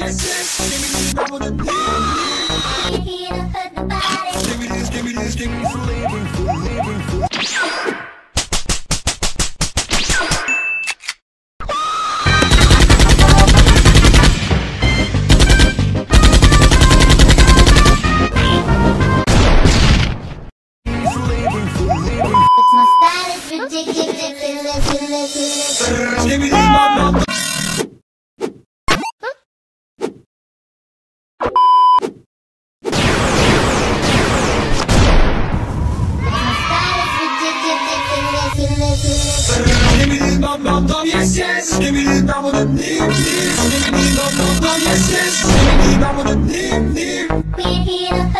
Give me this, give me this, give me this flavor. dee dum dum yes yes. Give me the drum with the dee dee. Give me the dum dum dum, yes yes. Give me the drum with the dee dee. we're feel the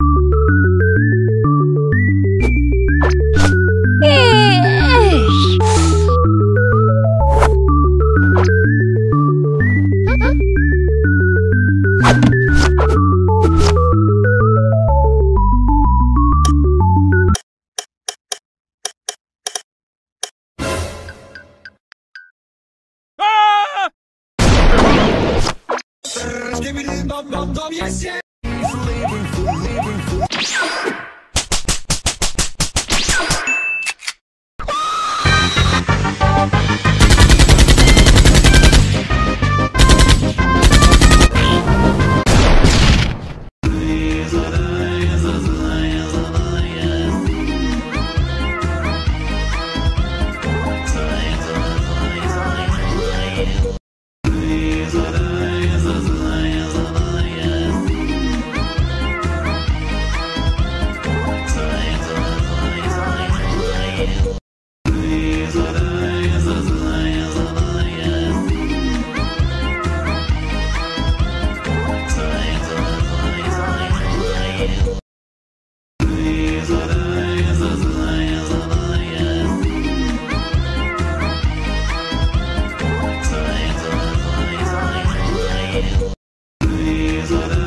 bim bim bam bam bam yes yes. But